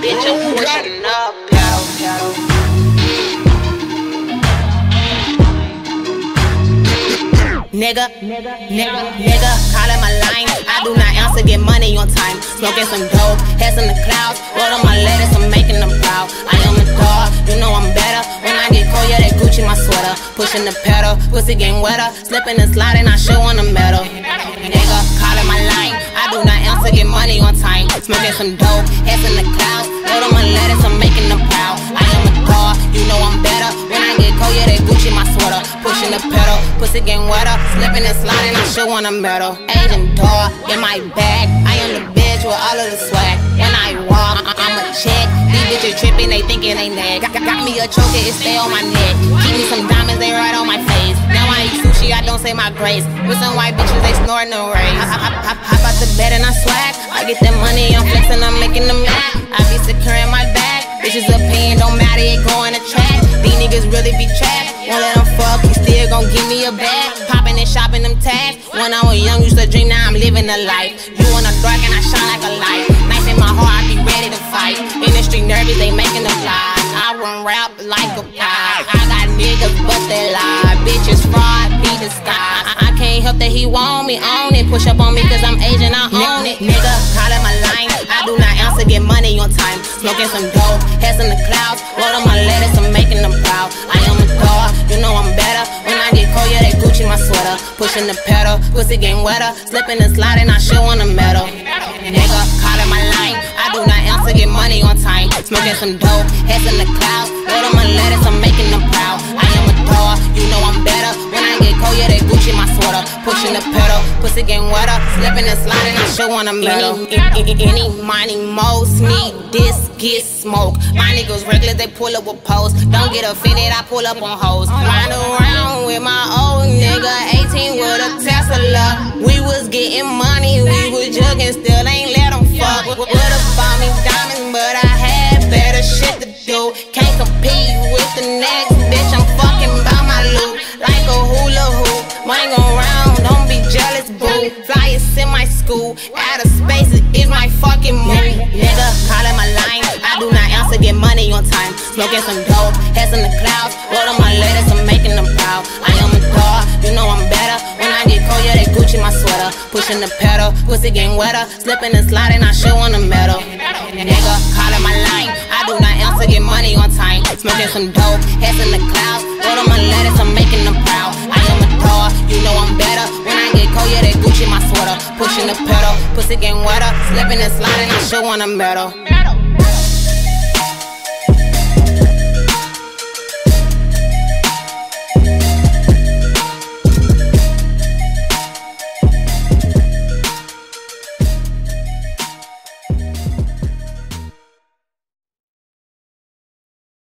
Bitch, I'm pushing up, pedal, pedal. Nigga, nigga, nigga, nigga, calling my line. I do not answer, get money on time. Smoking some dope, heads in the clouds. Roll on my letters, I'm making them sweater. Pushing the pedal, pussy getting wetter. Slipping and sliding, I show on the metal. Nigga, calling my line. I do not answer, get money on time. Smoking some dope, heads in the clouds. Roll on my letters, I'm making them proud. I am a dog, you know I'm better. When I get cold, yeah, they Gucci my sweater. Pushing the pedal, pussy getting wetter. Slipping and sliding, I show on the metal. Asian Doll in my bag. I am the bitch with all of the swag. When I walk, These bitches tripping, they thinking they nag. Got, got me a choker, it stay on my neck. Keep me some diamonds, they right on my face. Now I eat sushi, I don't say my grace. With some white bitches, they snoring no race. I, I, I, hop out the bed and I swag. I get that money, I'm flexing, I'm making them mad. I be securing my bag. Bitches opinion don't matter, it going to track. These niggas really be trapped. Won't let them fuck, he still gon' give me a bag. Popping and shopping them tags. When I was young, used to dream, now I'm living a life. You the dark and I shine like a light. Knife in my heart, I be ready to fight. In the street nervous, they making them lies. I run rap like a pie. I got niggas, but they lie. Bitches fraud, be the sky. I, I can't help that he want me on it. Push up on me cause I'm Asian, I own it. Nigga, calling my line. I do not answer, get money on time. Smoking some dope, heads in the clouds. Roll on my letters, I'm making them proud. I am a dog, you know I'm better. When I get cold, yeah, they Gucci my sweater. Pushing the pedal, pussy getting wetter. Slipping and sliding, I show on the metal. Time. Some dope, heads in the clouds. Roll on my letters, I'm making them proud. I am a dog, you know I'm better. When I get cold, yeah, they Gucci my sweater. Pushing the pedal, pussy getting wetter. Slipping and sliding, I show on the metal. Any, any, any money, most need this, get smoke. My niggas regular, they pull up with posts. Don't get offended, I pull up on hoes. Ride around with my old nigga, 18 with a Tesla. We was getting money, we was jugging, still ain't let them fuck. Would've bought me out of space is my fucking move. Nigga, calling my line, I do not answer, get money on time. Smoking some dope, heads in the clouds, roll on my letters, I'm making them proud. I am a dog, you know I'm better. When I get cold, yeah, they Gucci my sweater. Pushing the pedal, pussy getting wetter. Slipping and sliding, I show on the metal. Nigga, calling my line, I do not answer, get money on time. Smoking some dope, heads in the clouds, roll on my letters, I'm making them proud. Pushing the pedal, pussy getting wetter. Slipping and sliding, I show on the metal.